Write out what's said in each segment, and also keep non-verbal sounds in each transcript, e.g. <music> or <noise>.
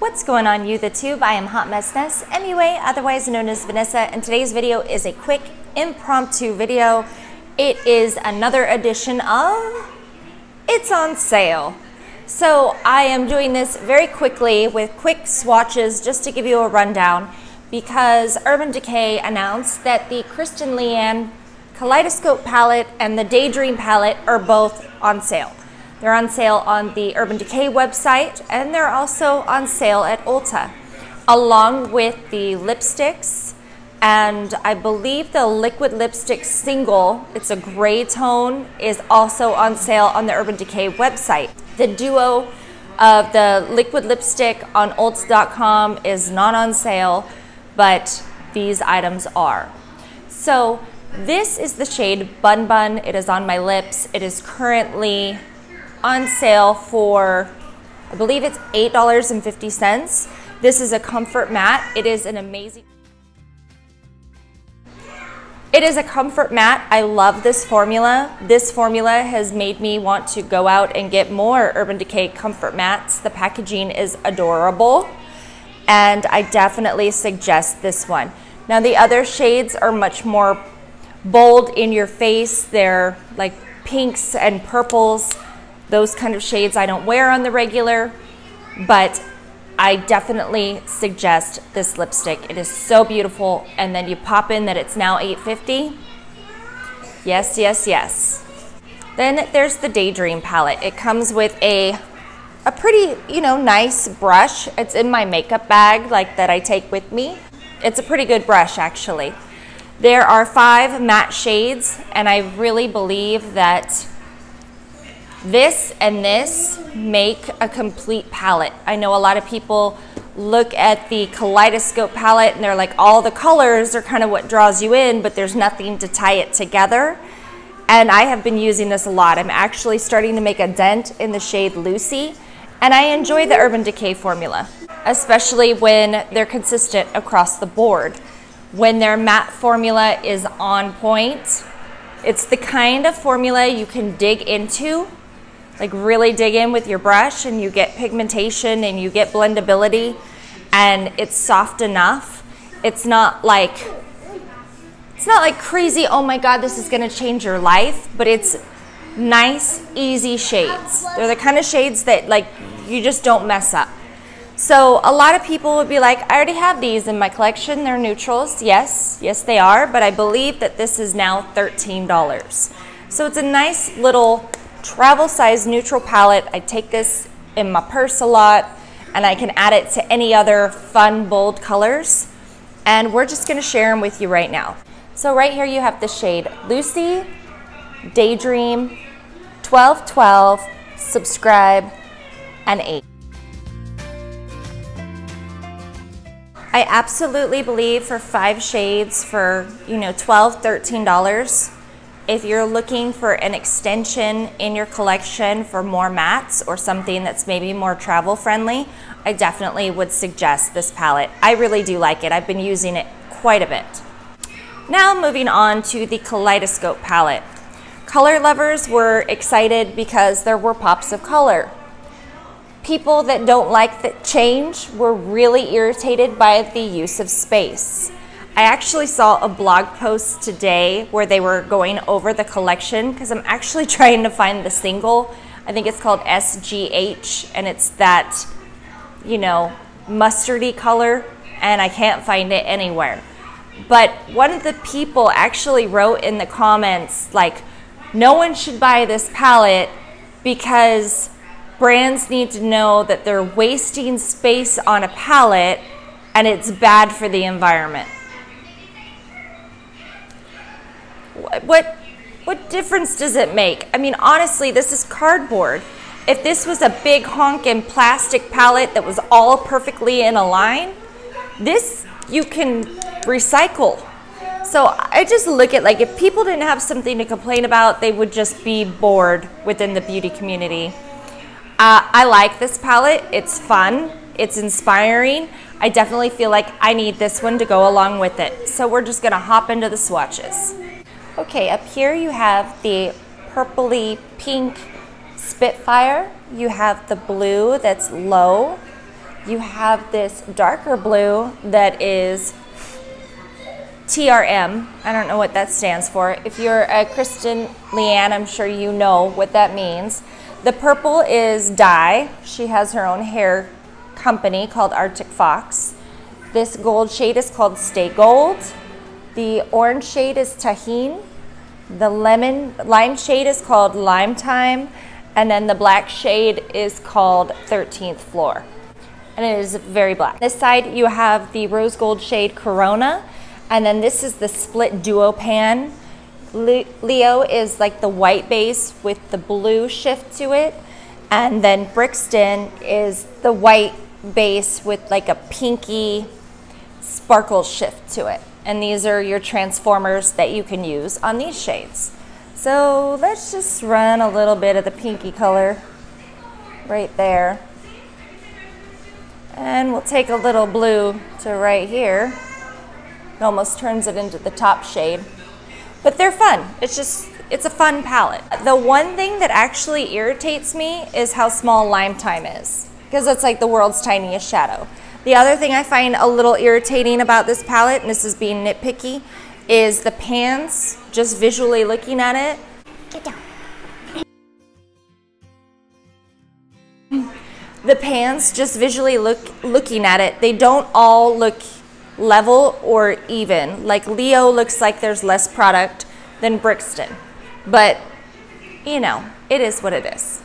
What's going on YouTube? I am Hot Mess Ness, MUA, otherwise known as Venissa, and today's video is a quick impromptu video. It is another edition of It's on Sale. So I am doing this very quickly with quick swatches just to give you a rundown because Urban Decay announced that the Kristen Leanne Kaleidoscope palette and the Daydream palette are both on sale. They're on sale on the Urban Decay website and they're also on sale at Ulta, along with the lipsticks. And I believe the liquid lipstick single, it's a gray tone, is also on sale on the Urban Decay website. The duo of the liquid lipstick on Ulta.com is not on sale, but these items are. So this is the shade Bun Bun. It is on my lips. It is currently on sale for, I believe it's $8.50. This is a comfort matte. It is an amazing. It is a comfort matte. I love this formula. This formula has made me want to go out and get more Urban Decay comfort mattes. The packaging is adorable and I definitely suggest this one. Now the other shades are much more bold in your face. They're like pinks and purples. Those kind of shades I don't wear on the regular, but I definitely suggest this lipstick. It is so beautiful. And then you pop in that it's now 850. Yes, yes, yes. Then there's the Daydream palette. It comes with a, a pretty, you know, nice brush. It's in my makeup bag like that I take with me. It's a pretty good brush actually. There are five matte shades and I really believe that this and this make a complete palette. I know a lot of people look at the kaleidoscope palette and they're like all the colors are kind of what draws you in but there's nothing to tie it together and I have been using this a lot. I'm actually starting to make a dent in the shade Lucy and I enjoy the Urban Decay formula especially when they're consistent across the board. When their matte formula is on point, it's the kind of formula you can dig into like really dig in with your brush and you get pigmentation and you get blendability and it's soft enough. It's not like it's not like crazy, oh my god, this is going to change your life, but it's nice, easy shades. They're the kind of shades that like you just don't mess up. So a lot of people would be like, I already have these in my collection. They're neutrals. Yes, yes they are, but I believe that this is now $13. So it's a nice little travel size neutral palette. I take this in my purse a lot and I can add it to any other fun, bold colors. And we're just gonna share them with you right now. So right here you have the shade Lucy, Daydream, 1212, Subscribe, and 8. I absolutely believe for five shades for, you know, 12 $13, if you're looking for an extension in your collection for more mattes or something that's maybe more travel friendly, I definitely would suggest this palette. I really do like it. I've been using it quite a bit. Now moving on to the Kaleidoscope palette. Color lovers were excited because there were pops of color. People that don't like the change were really irritated by the use of space. I actually saw a blog post today where they were going over the collection because I'm actually <laughs> trying to find the single. I think it's called SGH and it's that, you know, mustardy color and I can't find it anywhere. But one of the people actually wrote in the comments like, no one should buy this palette because brands need to know that they're wasting space on a palette and it's bad for the environment. What what difference does it make? I mean, honestly, this is cardboard. If this was a big honkin' plastic palette that was all perfectly in a line, this you can recycle. So I just look at like if people didn't have something to complain about, they would just be bored within the beauty community. Uh, I like this palette. It's fun. It's inspiring. I definitely feel like I need this one to go along with it. So we're just gonna hop into the swatches. Okay, up here you have the purpley pink Spitfire. You have the blue that's low. you have this darker blue that is TRM. I don't know what that stands for. If you're a Kristen Leanne, I'm sure you know what that means. The purple is dye. She has her own hair company called Arctic Fox. This gold shade is called Stay Gold. The orange shade is Tahini. The lemon lime shade is called Lime Time. And then the black shade is called 13th Floor. And it is very black. This side you have the rose gold shade Corona. And then this is the split duo pan. Leo is like the white base with the blue shift to it. And then Brixton is the white base with like a pinky sparkle shift to it. And these are your transformers that you can use on these shades. So let's just run a little bit of the pinky color right there. And we'll take a little blue to right here. It almost turns it into the top shade. But they're fun. It's just, it's a fun palette. The one thing that actually irritates me is how small Lime Time is because it's like the world's tiniest shadow. The other thing I find a little irritating about this palette, and this is being nitpicky, is the pans, just visually looking at it. Get down. <laughs> The pans, just visually look, looking at it, they don't all look level or even. Like Leo looks like there's less product than Brixton. But, you know, it is what it is.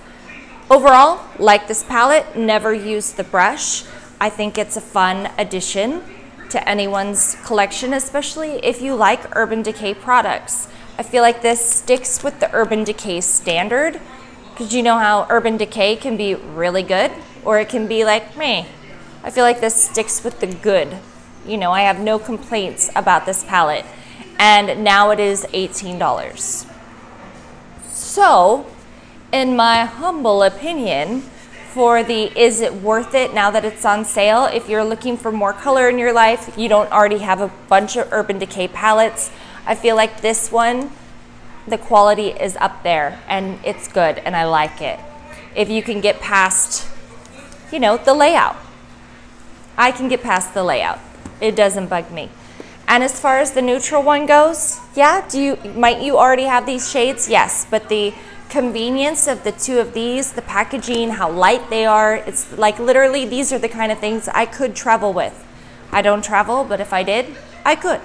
Overall, like this palette, never use the brush. I think it's a fun addition to anyone's collection, especially if you like Urban Decay products. I feel like this sticks with the Urban Decay standard because you know how Urban Decay can be really good or it can be like me. I feel like this sticks with the good. You know, I have no complaints about this palette and now it is $18. So, in my humble opinion, for the is it worth it now that it's on sale, if you're looking for more color in your life, you don't already have a bunch of Urban Decay palettes, I feel like this one, the quality is up there and it's good and I like it. If you can get past, you know, the layout. I can get past the layout. It doesn't bug me. And as far as the neutral one goes, yeah, do you might you already have these shades? Yes, but the convenience of the two of these, the packaging, how light they are. It's like literally these are the kind of things I could travel with. I don't travel, but if I did, I could.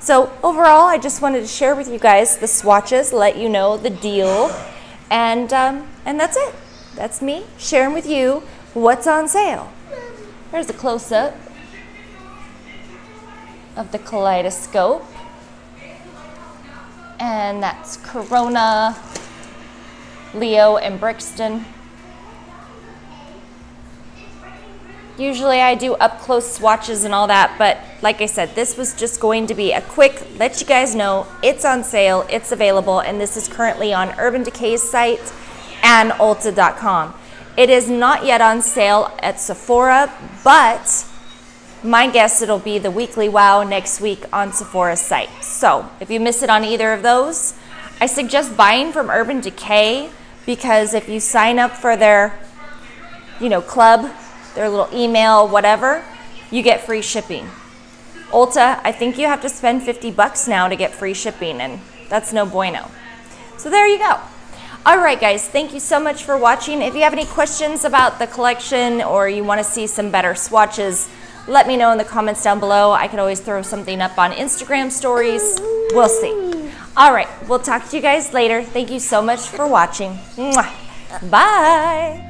So overall, I just wanted to share with you guys the swatches, let you know the deal, and um, and that's it. That's me sharing with you what's on sale. There's a close-up of the kaleidoscope. And that's Corona Leo and Brixton. Usually I do up close swatches and all that, but like I said, this was just going to be a quick let you guys know it's on sale, it's available, and this is currently on Urban Decay's site and Ulta.com. It is not yet on sale at Sephora, but my guess it'll be the weekly wow next week on Sephora's site. So if you miss it on either of those, I suggest buying from Urban Decay because if you sign up for their, you know, club, their little email, whatever, you get free shipping. Ulta, I think you have to spend 50 bucks now to get free shipping, and that's no bueno. So there you go. All right, guys, thank you so much for watching. If you have any questions about the collection or you want to see some better swatches, let me know in the comments down below. I could always throw something up on Instagram stories. We'll see. All right, we'll talk to you guys later. Thank you so much for watching. Bye.